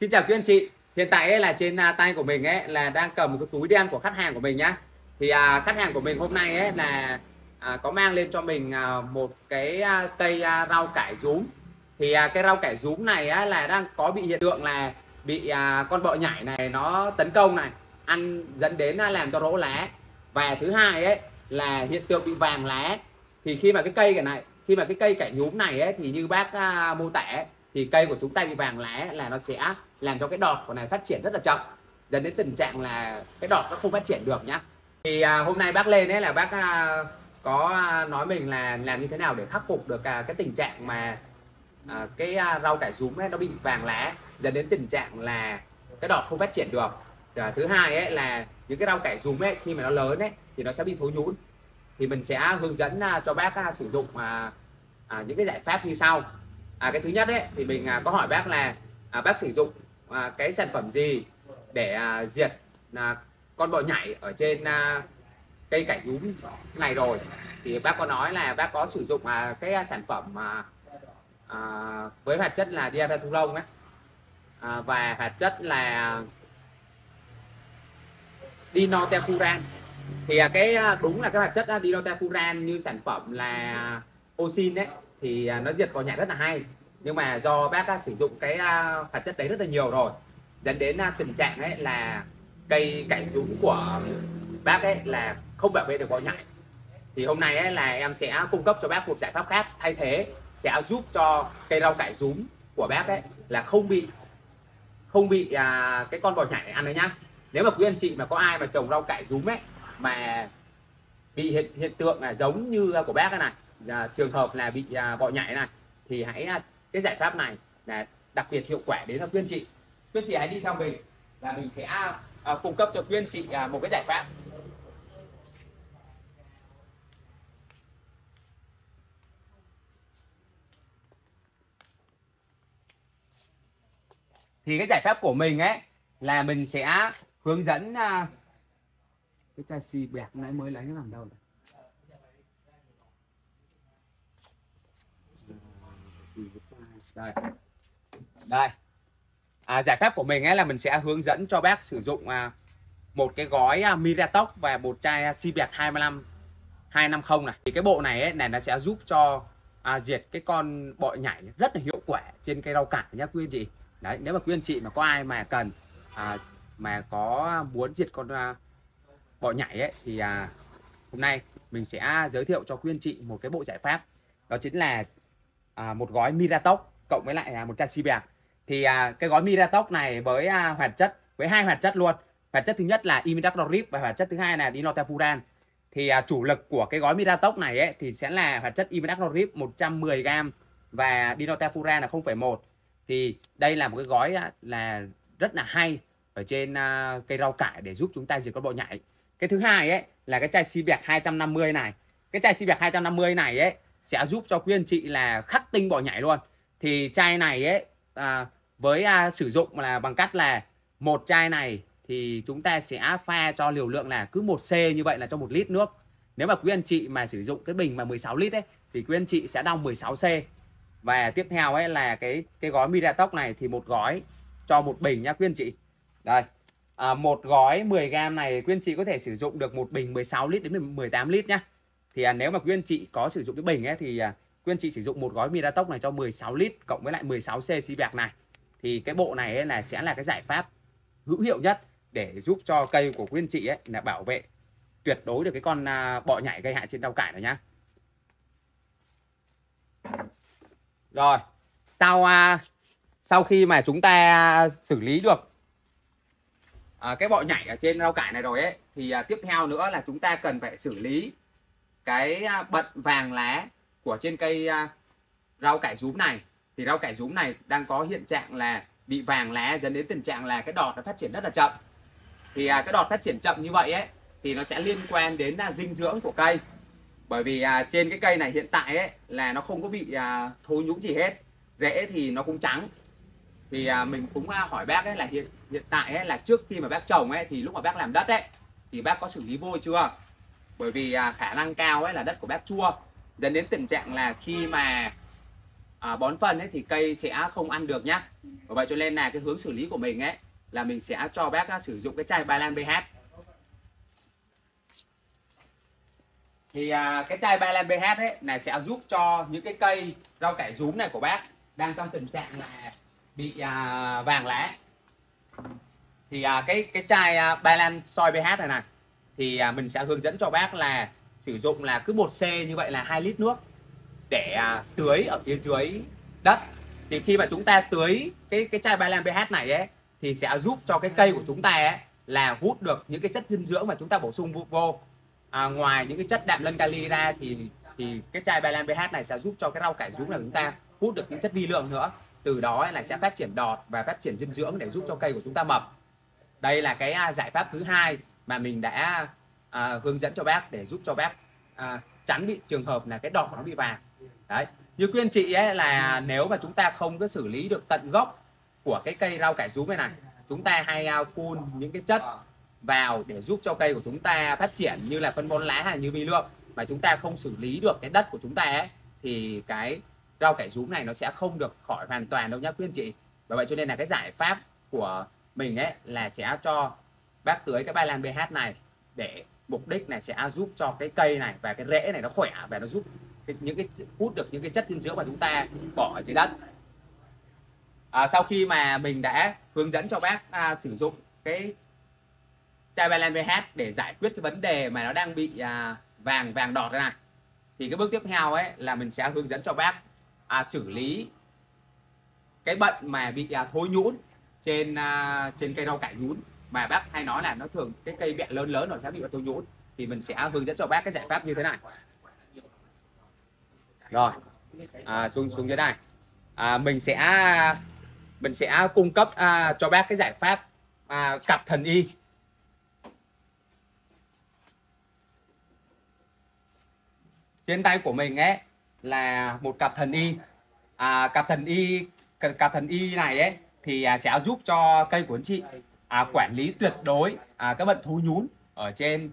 Xin chào quý anh chị. Hiện tại ấy là trên à, tay của mình ấy là đang cầm một cái túi đen của khách hàng của mình nhá. Thì à, khách hàng của mình hôm nay ấy là à, có mang lên cho mình à, một cái à, cây à, rau cải rúm. Thì à, cái rau cải rúm này á, là đang có bị hiện tượng là bị à, con bọ nhảy này nó tấn công này, ăn dẫn đến à, làm cho rỗ lá. Và thứ hai ấy là hiện tượng bị vàng lá. Thì khi mà cái cây cái này, khi mà cái cây cải nhúm này ấy thì như bác à, mô tả ấy, thì cây của chúng ta bị vàng lá là nó sẽ làm cho cái đọt của này phát triển rất là chậm dẫn đến tình trạng là cái đọt nó không phát triển được nhá. Thì à, hôm nay bác lên đấy là bác à, có à, nói mình là làm như thế nào để khắc phục được à, cái tình trạng mà à, cái à, rau cải rúm ấy nó bị vàng lá dẫn đến tình trạng là cái đọt không phát triển được. À, thứ hai ấy là những cái rau cải rúm ấy khi mà nó lớn ấy thì nó sẽ bị thối nhũn. Thì mình sẽ hướng dẫn à, cho bác à, sử dụng à, à, những cái giải pháp như sau à, cái thứ nhất ấy thì mình à, có hỏi bác là à, bác sử dụng à, cái sản phẩm gì để à, diệt à, con bọ nhảy ở trên à, cây cải nhúm này rồi? Thì bác có nói là bác có sử dụng à, cái sản phẩm à, à, với hoạt chất là diabeturon ấy. À, và hoạt chất là dinotefuran. Thì à, cái à, đúng là cái hoạt chất à, dinotefuran như sản phẩm là oxin đấy thì à, nó diệt cỏ nhảy rất là hay. Nhưng mà do bác đã sử dụng cái à, hoạt chất đấy rất là nhiều rồi dẫn đến à, tình trạng ấy là cây cải chúng của bác ấy là không bảo vệ được cỏ nhảy thì hôm nay ấy là em sẽ cung cấp cho bác một giải pháp khác. Thay thế sẽ giúp cho cây rau cải rúm của bác ấy là không bị không bị à, cái con cỏ nhảy ăn đấy nhá. Nếu mà quý anh chị mà có ai mà trồng rau cải rúm ấy mà bị hiện hiện tượng là giống như của bác cái này à, trường hợp là bị à, bọ nhảy này thì hãy à, cái giải pháp này là đặc biệt hiệu quả đến là quyên chị. Quyên chị hãy đi theo mình là mình sẽ à, cung cấp cho quyên chị à, một cái giải pháp. Thì cái giải pháp của mình ấy là mình sẽ hướng dẫn à, cái chai xì bẹt nãy mới lấy nó làm đâu rồi đây. Đây. À, giải pháp của mình ấy là mình sẽ hướng dẫn cho bác sử dụng à, một cái gói à, Miratox và một chai à, 25 250 này. Thì cái bộ này ấy, này nó sẽ giúp cho à, diệt cái con bọ nhảy rất là hiệu quả trên cây rau cải nhá quý anh chị. Đấy nếu mà quý anh chị mà có ai mà cần à, mà có muốn diệt con à, bọ nhảy ấy thì à, hôm nay mình sẽ giới thiệu cho quý anh chị một cái bộ giải pháp. Đó chính là à, một gói Miratox cộng với lại à, một chai Sibex thì à, cái gói Miratox này với à, hoạt chất với hai hoạt chất luôn. Hoạt chất thứ nhất là imidacloprid và hoạt chất thứ hai là dinotefuran thì à, chủ lực của cái gói Miratox này ấy, thì sẽ là hoạt chất imidacloprid 110g và dinotefuran là 0,1 thì đây là một cái gói à, là rất là hay ở trên à, cây rau cải để giúp chúng ta diệt con bọ nhảy. Cái thứ hai ấy là cái chai Sibex 250 này. Cái chai Sibex 250 này ấy sẽ giúp cho quý anh chị là khắc tinh bọ nhảy luôn thì chai này ấy à, với à, sử dụng là bằng cách là một chai này thì chúng ta sẽ pha cho liều lượng là cứ một c như vậy là cho một lít nước. Nếu mà quý anh chị mà sử dụng cái bình mà 16 lít ấy thì quý anh chị sẽ đong 16 c và tiếp theo ấy là cái cái gói Miratox này thì một gói cho một bình nhá quý anh chị. Đây à, một gói 10 gram này quý anh chị có thể sử dụng được một bình 16 lít đến 18 lít nhá. Thì à, nếu mà quý anh chị có sử dụng cái bình ấy thì à, quyên chị sử dụng một gói Miratox này cho 16 lít cộng với lại 16 c xí bạc này. Thì cái bộ này ấy là sẽ là cái giải pháp hữu hiệu nhất để giúp cho cây của quyên chị ấy là bảo vệ tuyệt đối được cái con à, bọ nhảy gây hại trên rau cải này nhá. Rồi sau à, sau khi mà chúng ta xử lý được à, cái bọ nhảy ở trên rau cải này rồi ấy thì à, tiếp theo nữa là chúng ta cần phải xử lý cái à, bận vàng lá của trên cây à, rau cải rúm này. Thì rau cải rúm này đang có hiện trạng là bị vàng lá dẫn đến tình trạng là cái đọt nó phát triển rất là chậm. Thì à, cái đọt phát triển chậm như vậy ấy thì nó sẽ liên quan đến là dinh dưỡng của cây. Bởi vì à, trên cái cây này hiện tại ấy là nó không có bị à, thối nhũng gì hết. Rễ thì nó cũng trắng. Thì à, mình cũng à, hỏi bác ấy là hiện hiện tại ấy là trước khi mà bác trồng ấy thì lúc mà bác làm đất ấy thì bác có xử lý vôi chưa? Bởi vì à, khả năng cao ấy là đất của bác chua dẫn đến tình trạng là khi mà à, bón phân ấy thì cây sẽ không ăn được nhá. Và vậy cho nên là cái hướng xử lý của mình ấy là mình sẽ cho bác á, sử dụng cái chai Ba Lan ph thì à, cái chai Ba Lan ph ấy là sẽ giúp cho những cái cây rau cải rúm này của bác đang trong tình trạng là bị à, vàng lá. Thì à, cái cái chai à, Ba Lan soi pH này này thì à, mình sẽ hướng dẫn cho bác là sử dụng là cứ một c như vậy là 2 lít nước để à, tưới ở phía dưới đất. Thì khi mà chúng ta tưới cái cái chai Ba Lan này ấy thì sẽ giúp cho cái cây của chúng ta ấy là hút được những cái chất dinh dưỡng mà chúng ta bổ sung vô à, ngoài những cái chất đạm lân kali ra thì thì cái chai Ba Lan này sẽ giúp cho cái rau cải rúm là chúng ta hút được những chất vi lượng nữa. Từ đó là sẽ phát triển đọt và phát triển dinh dưỡng để giúp cho cây của chúng ta mập. Đây là cái à, giải pháp thứ hai mà mình đã à, hướng dẫn cho bác để giúp cho bác à, tránh bị trường hợp là cái đọt nó bị vàng. Đấy. Như khuyên chị ấy là nếu mà chúng ta không có xử lý được tận gốc của cái cây rau cải rúm này này chúng ta hay à, phun những cái chất vào để giúp cho cây của chúng ta phát triển như là phân bón lá hay như vi lượng. Mà chúng ta không xử lý được cái đất của chúng ta ấy thì cái rau cải rúm này nó sẽ không được khỏi hoàn toàn đâu nhá quý anh chị. Và vậy cho nên là cái giải pháp của mình ấy là sẽ cho bác tưới cái ba lan BH này để mục đích này sẽ giúp cho cái cây này và cái rễ này nó khỏe và nó giúp cái, những cái hút được những cái chất dinh dưỡng mà chúng ta bỏ ở dưới đất. À, sau khi mà mình đã hướng dẫn cho bác à, sử dụng cái chai Balan VH để giải quyết cái vấn đề mà nó đang bị à, vàng vàng đọt này thì cái bước tiếp theo ấy là mình sẽ hướng dẫn cho bác à, xử lý cái bệnh mà bị à, thối nhũn trên à, trên cây rau cải nhũn mà bác hay nói là nó thường cái cây bẹ lớn lớn nó sẽ bị thối nhũn. Thì mình sẽ hướng dẫn cho bác cái giải pháp như thế này. Rồi. À, xuống xuống dưới này. À, mình sẽ mình sẽ cung cấp à, cho bác cái giải pháp à, cặp thần y. Trên tay của mình ấy là một cặp thần y. À, cặp thần y cặp thần y này ấy thì à, sẽ giúp cho cây của anh chị à, quản lý tuyệt đối à, các bệnh thú nhún ở trên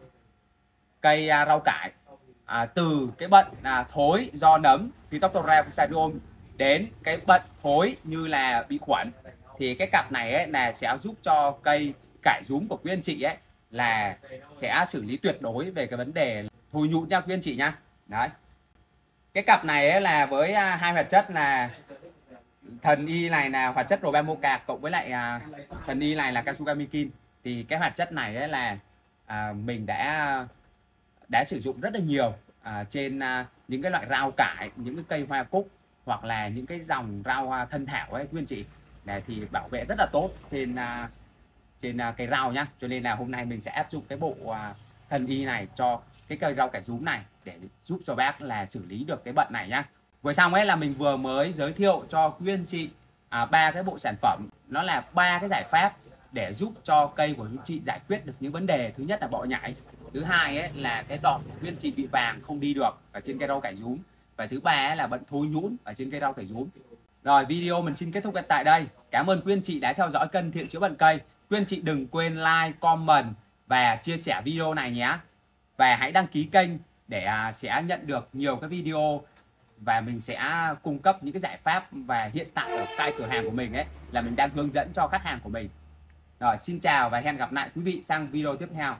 cây à, rau cải. À, từ cái bệnh à, thối do nấm Phytophthora fusarium đến cái bệnh thối như là bị khuẩn. Thì cái cặp này ấy, là sẽ giúp cho cây cải rúm của quý anh chị ấy là sẽ xử lý tuyệt đối về cái vấn đề thối nhũn nha quý anh chị nha. Đấy. Cái cặp này ấy là với à, hai hoạt chất là thần y này là hoạt chất robamoca cộng với lại à, thần y này là casugamikin thì cái hoạt chất này ấy là à, mình đã đã sử dụng rất là nhiều à, trên à, những cái loại rau cải những cái cây hoa cúc hoặc là những cái dòng rau à, thân thảo ấy quý anh chị. Này thì bảo vệ rất là tốt trên à, trên à, cây rau nhá. Cho nên là hôm nay mình sẽ áp dụng cái bộ à, thần y này cho cái cây rau cải rúm này để giúp cho bác là xử lý được cái bệnh này nhá vừa xong ấy là mình vừa mới giới thiệu cho quý anh chị à, ba cái bộ sản phẩm. Nó là ba cái giải pháp để giúp cho cây của quý chị giải quyết được những vấn đề. Thứ nhất là bọ nhảy thứ hai ấy là cái đọt của quý anh chị bị vàng không đi được ở trên cây rau cải rúm và thứ ba ấy là bệnh thối nhũn ở trên cây rau cải rúm rồi video mình xin kết thúc tại đây. Cảm ơn quý anh chị đã theo dõi kênh thiện chữa bệnh cây. Quý anh chị đừng quên like comment và chia sẻ video này nhé. Và hãy đăng ký kênh để à, sẽ nhận được nhiều cái video và mình sẽ cung cấp những cái giải pháp và hiện tại ở tại cửa hàng của mình ấy, là mình đang hướng dẫn cho khách hàng của mình. Rồi, xin chào và hẹn gặp lại quý vị sang video tiếp theo.